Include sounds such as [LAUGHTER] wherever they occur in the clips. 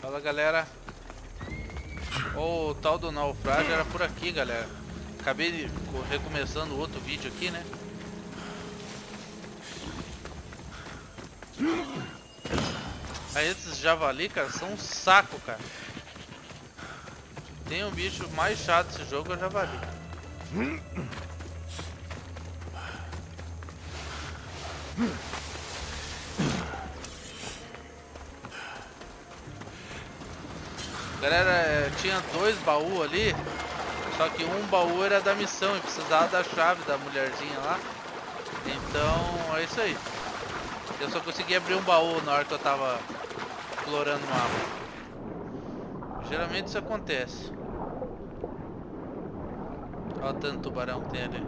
Fala galera. O tal do naufrágio era por aqui, galera. Acabei recomeçando outro vídeo aqui, né? Aí esses javali, cara, são um saco, cara. Tem um bicho mais chato desse jogo, é o javali. Galera, é, tinha dois baús ali, só que um baú era da missão e precisava da chave da mulherzinha lá. Então, é isso aí. Eu só consegui abrir um baú na hora que eu tava explorando o mapa. Geralmente isso acontece. Olha o tanto tubarão que tem ali.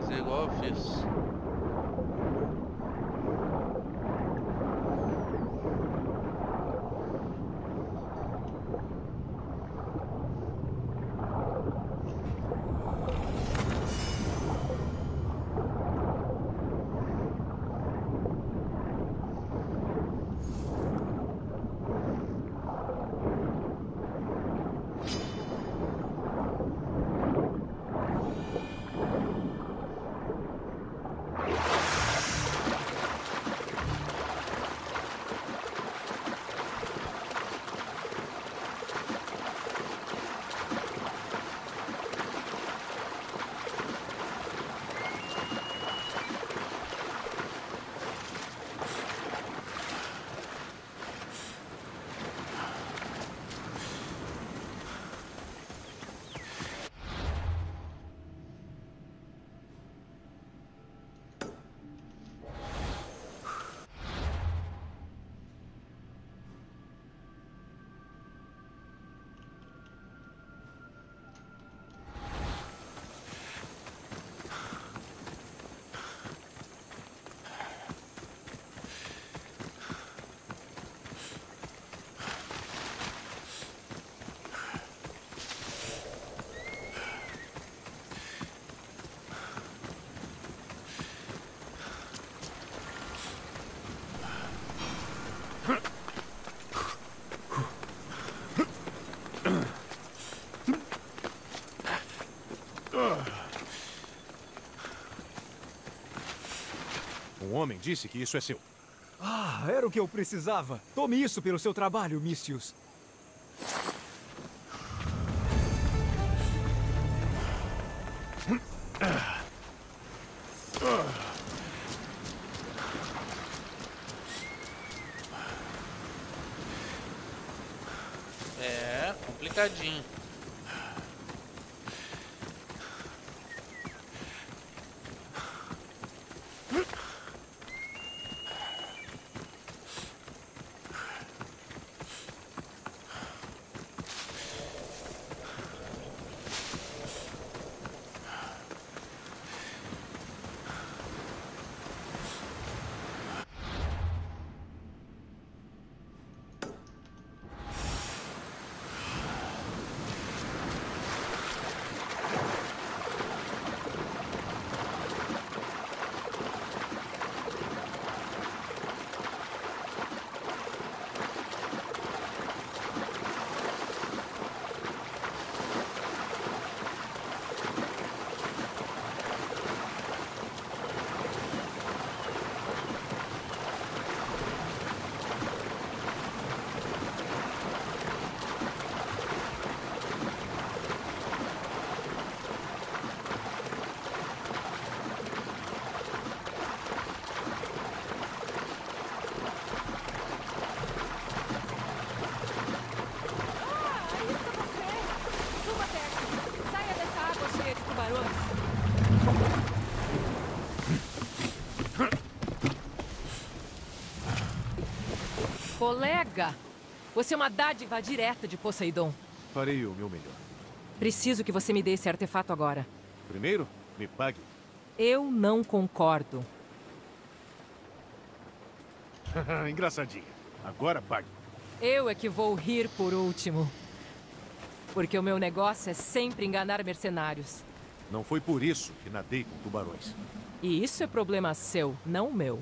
Fazer igual eu fiz. Disse que isso é seu. Ah, era o que eu precisava. Tome isso pelo seu trabalho, Mistius. É, complicadinho. Ah, isso é você! Suba até aqui. Saia dessa água cheia de tubarões. Colega, você é uma dádiva direta de Poseidon. Farei o meu melhor. Preciso que você me dê esse artefato agora. Primeiro, me pague. Eu não concordo. [LAUGHS] Engraçadinha. Agora pague. Eu é que vou rir por último. Porque o meu negócio é sempre enganar mercenários. Não foi por isso que nadei com tubarões. E isso é problema seu, não meu.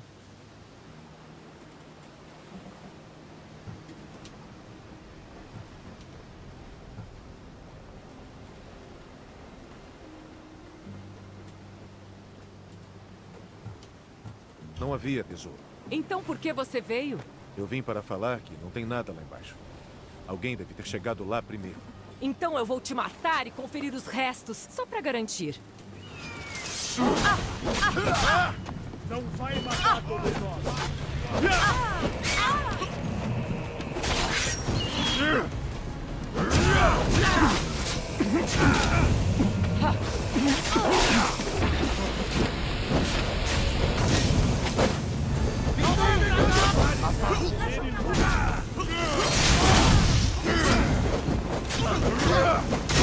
Não havia tesouro. Então por que você veio? Eu vim para falar que não tem nada lá embaixo. Alguém deve ter chegado lá primeiro. Então eu vou te matar e conferir os restos, só pra garantir. Não vai matar todos nós. Estão!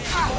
Mas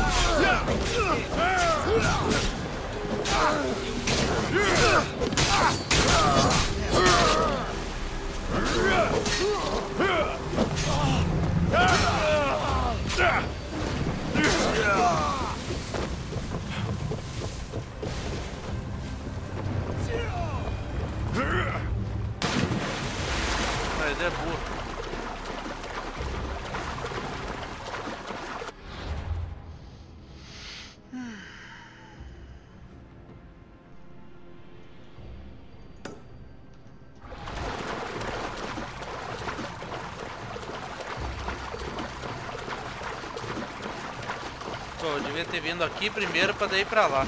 aqui primeiro pra daí pra lá.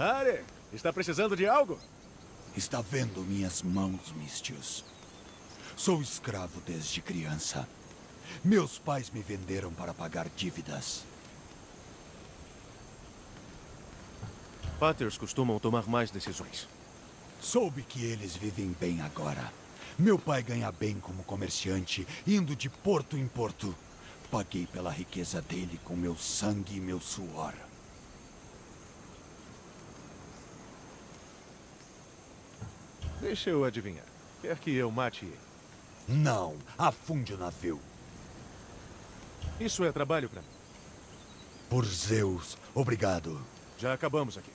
Are, está precisando de algo? Está vendo minhas mãos, Mistius? Sou escravo desde criança. Meus pais me venderam para pagar dívidas. Paters costumam tomar mais decisões. Soube que eles vivem bem agora. Meu pai ganha bem como comerciante, indo de porto em porto. Paguei pela riqueza dele com meu sangue e meu suor. Deixa eu adivinhar. Quer que eu mate ele? Não, afunde o navio. Isso é trabalho para mim. Por Zeus, obrigado. Já acabamos aqui.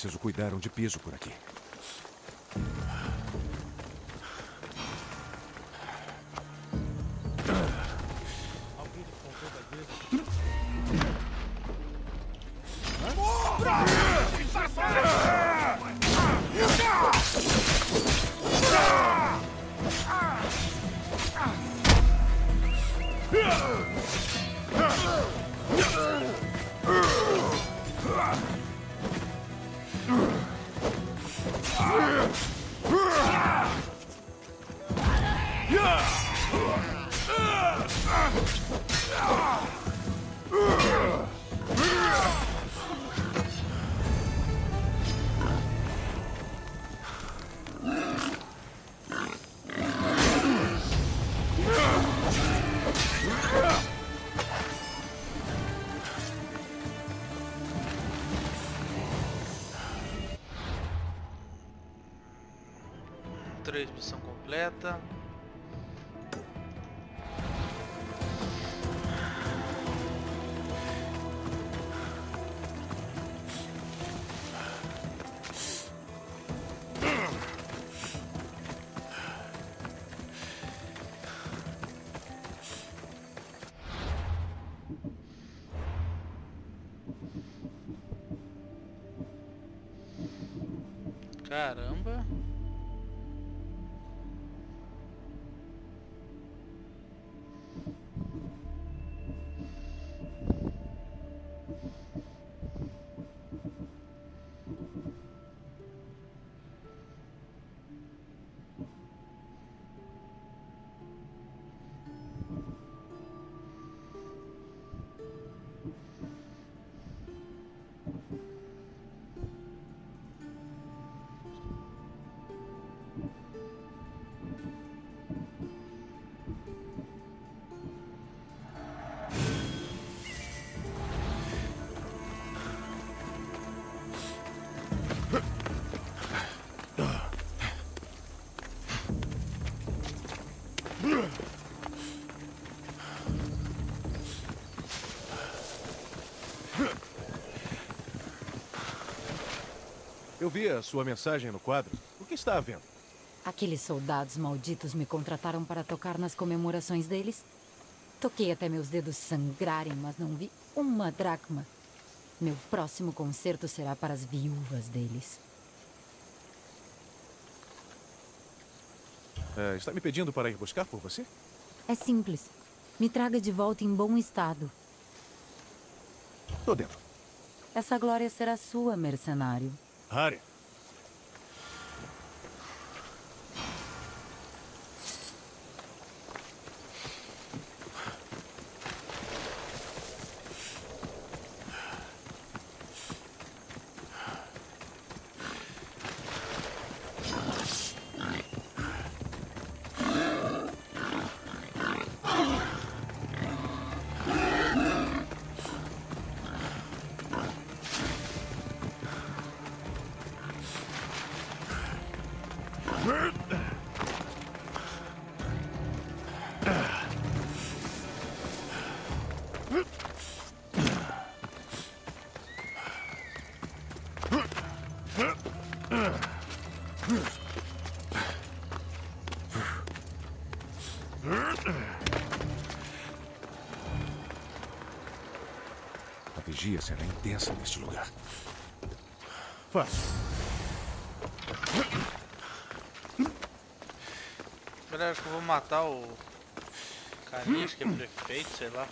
Preciso cuidar onde piso por aqui. 3, missão completa. Eu vi a sua mensagem no quadro. O que está havendo? Aqueles soldados malditos me contrataram para tocar nas comemorações deles. Toquei até meus dedos sangrarem, mas não vi uma dracma. Meu próximo concerto será para as viúvas deles. É, está me pedindo para ir buscar por você? É simples. Me traga de volta em bom estado. Tô dentro. Essa glória será sua, mercenário. Harry. A vigia será intensa neste lugar. Fácil. Galera, acho que eu vou matar o carinha, acho que é prefeito, sei lá.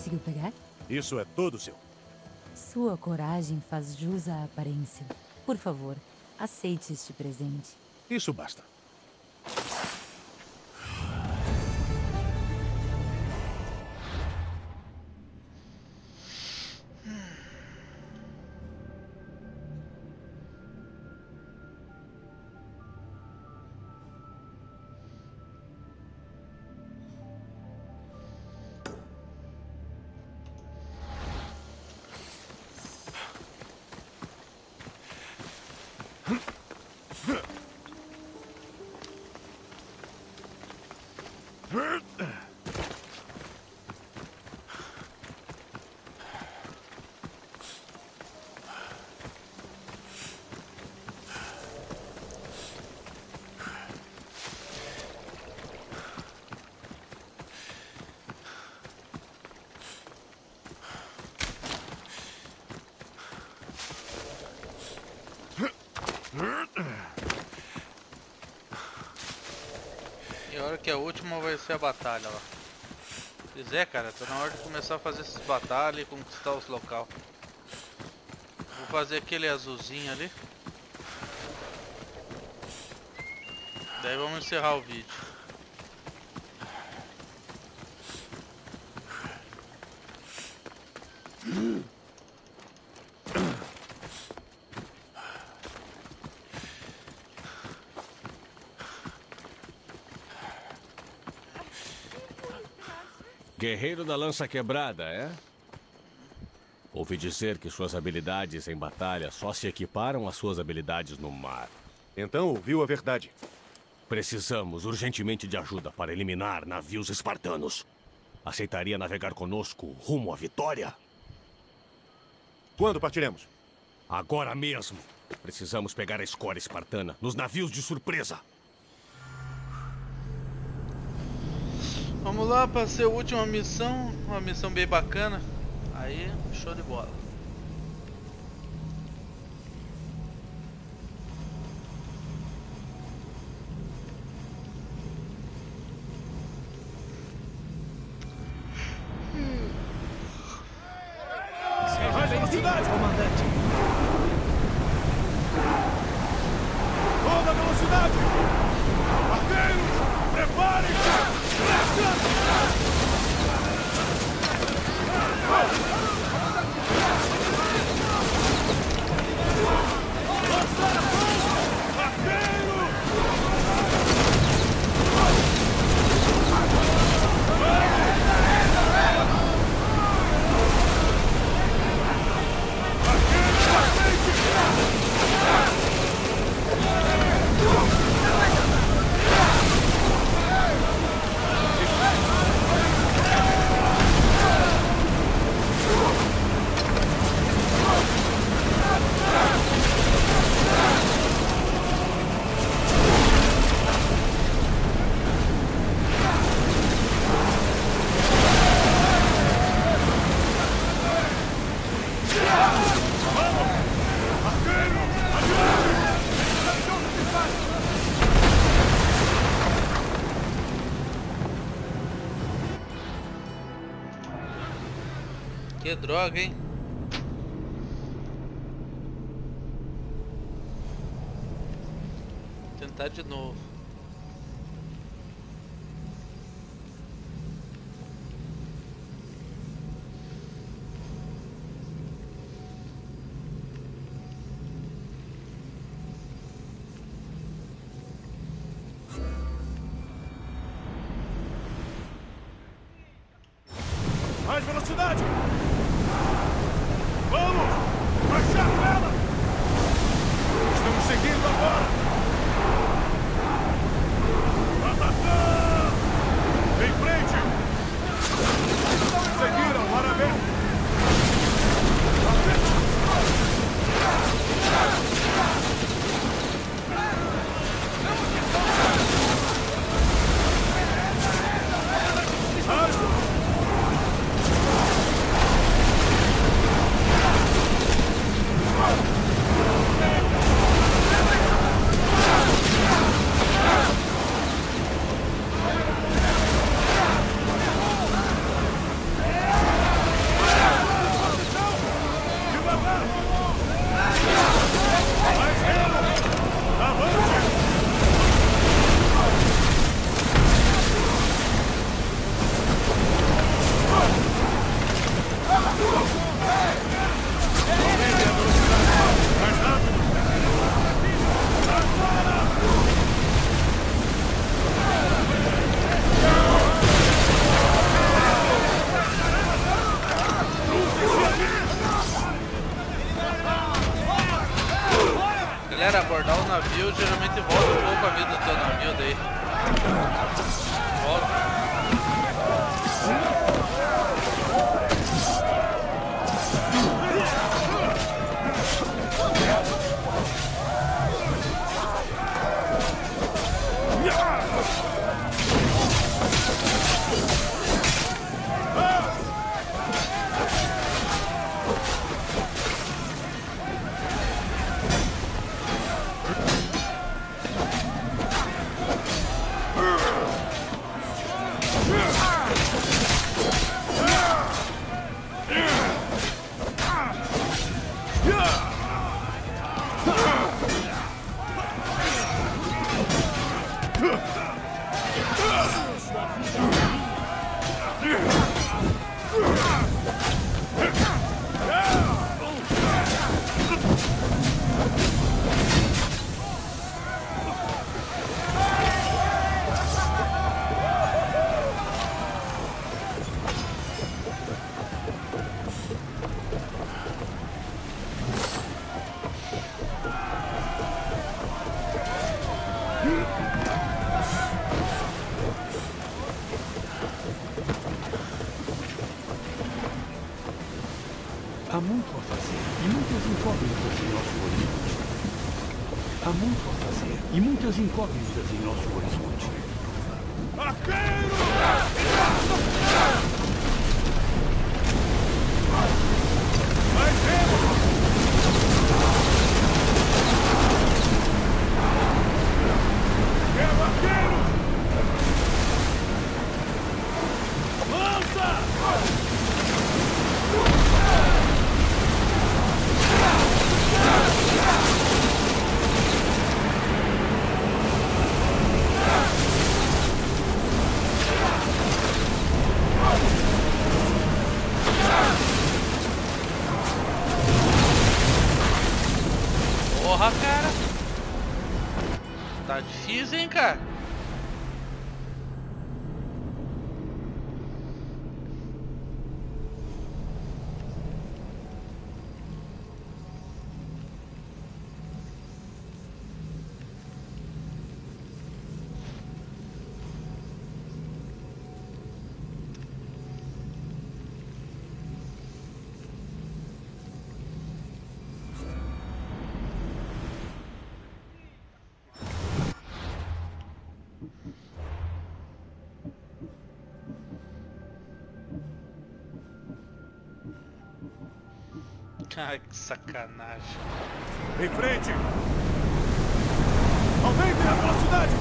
Conseguiu pegar? Isso é todo seu. Sua coragem faz jus à aparência. Por favor, aceite este presente. Isso basta. E que a última vai ser a batalha lá. Pois é, cara, tá na hora de começar a fazer essas batalhas e conquistar os local. Vou fazer aquele azulzinho ali. Daí vamos encerrar o vídeo. Guerreiro da lança quebrada, é? Ouvi dizer que suas habilidades em batalha só se equiparam às suas habilidades no mar. Então ouviu a verdade. Precisamos urgentemente de ajuda para eliminar navios espartanos. Aceitaria navegar conosco rumo à vitória? Quando partiremos? Agora mesmo. Precisamos pegar a escória espartana nos navios de surpresa. Vamos lá para ser a última missão, uma missão bem bacana. Aí, show de bola. Droga, hein? fazer e muitas incógnitas em nosso horizonte. Há muito a fazer e muitas incógnitas em nosso horizonte. Arqueiro! lança temos! Arqueiro! Lança! hein, cara? Ai, que sacanagem. Em frente! Aumentem a velocidade!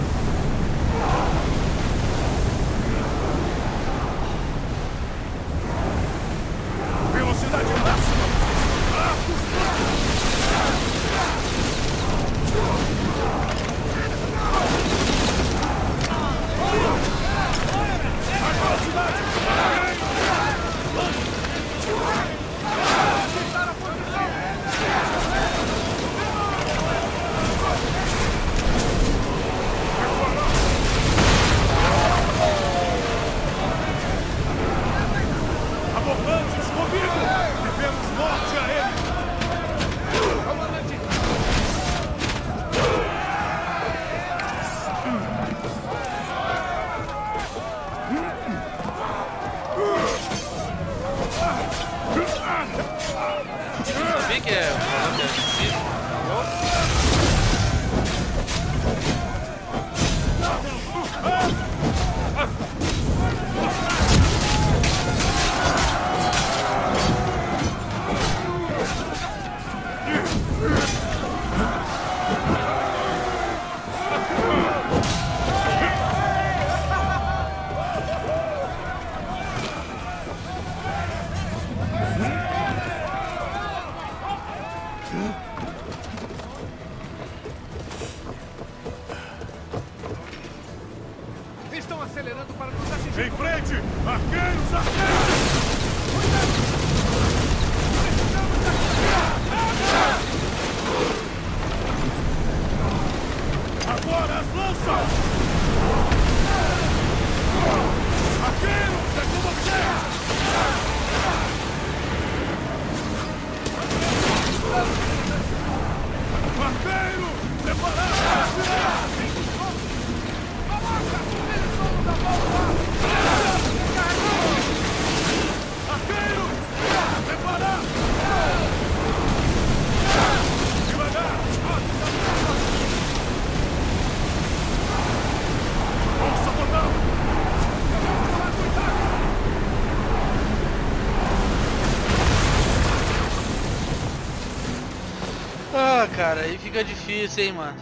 cara, aí fica difícil, hein, mano.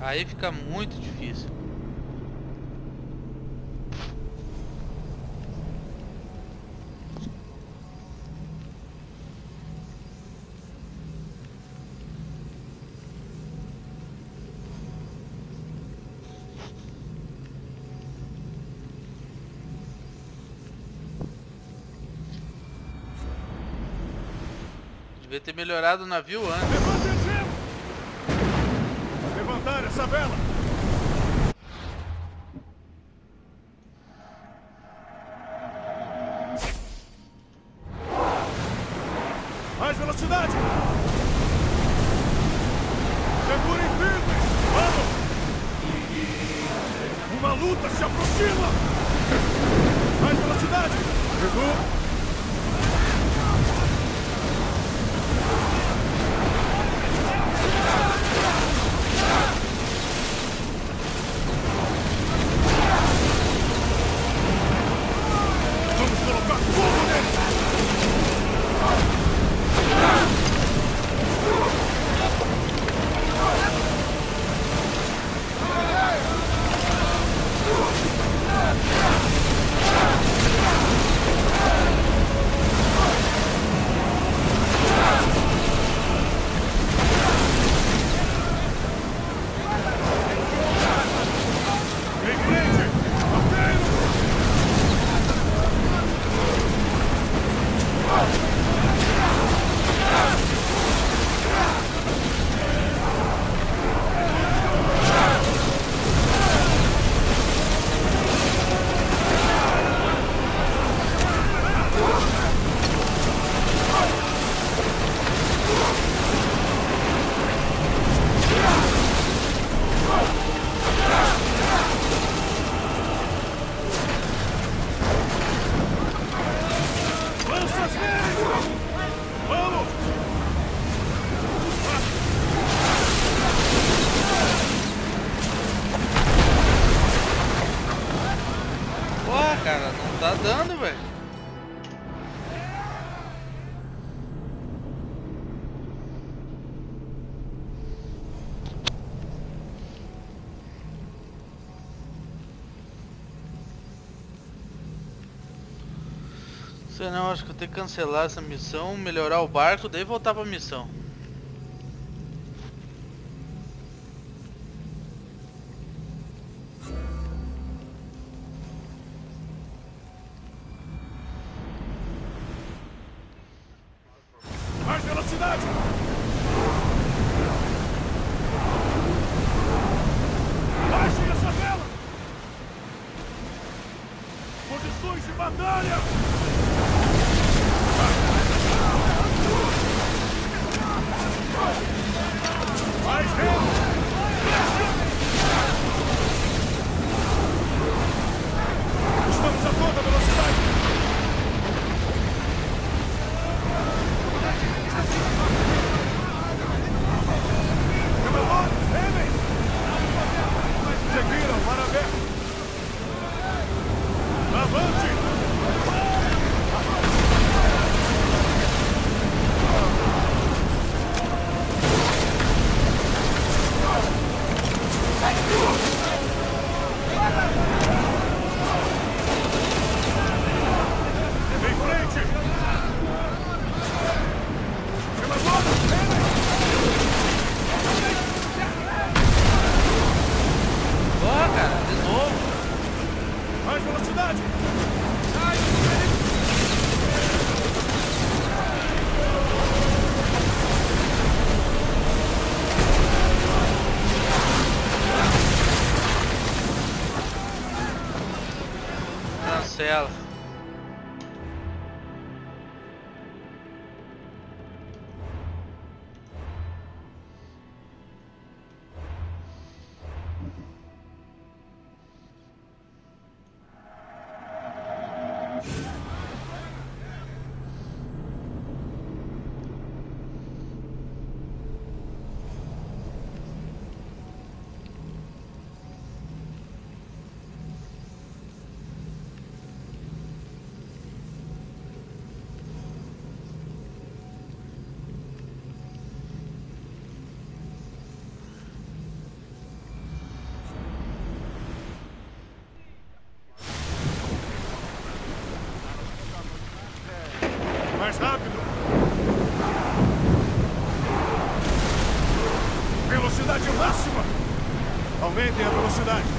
Aí fica muito difícil. melhorado o navio antes. Levantar essa vela! Sei não, acho que eu tenho que cancelar essa missão, melhorar o barco, daí voltar pra missão. rápido. Velocidade máxima. Aumentem a velocidade.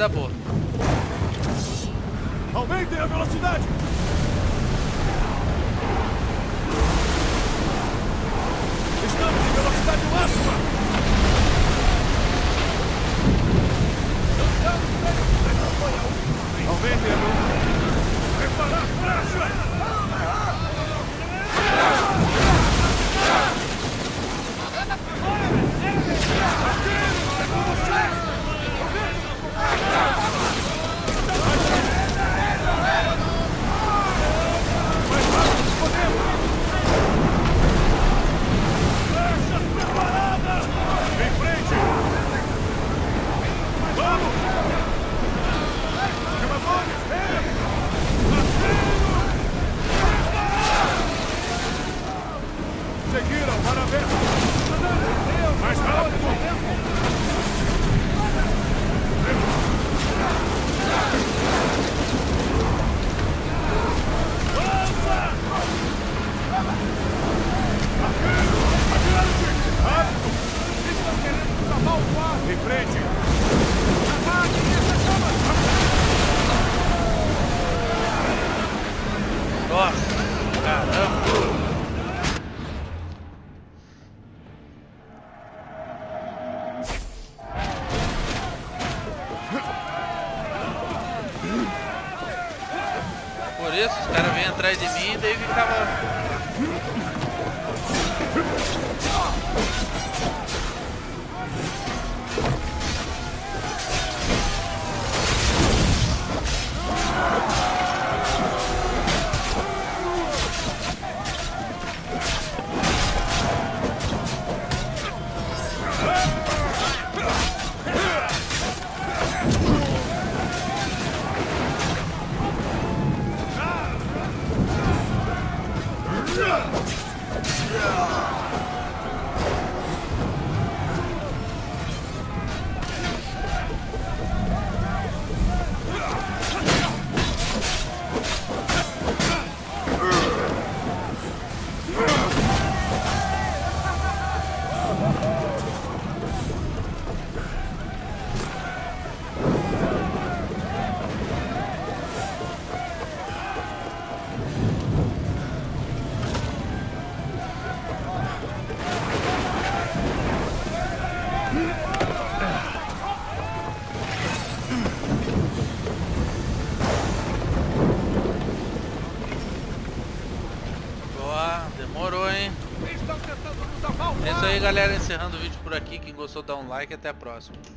da boa. gostou, dá um like e até a próxima.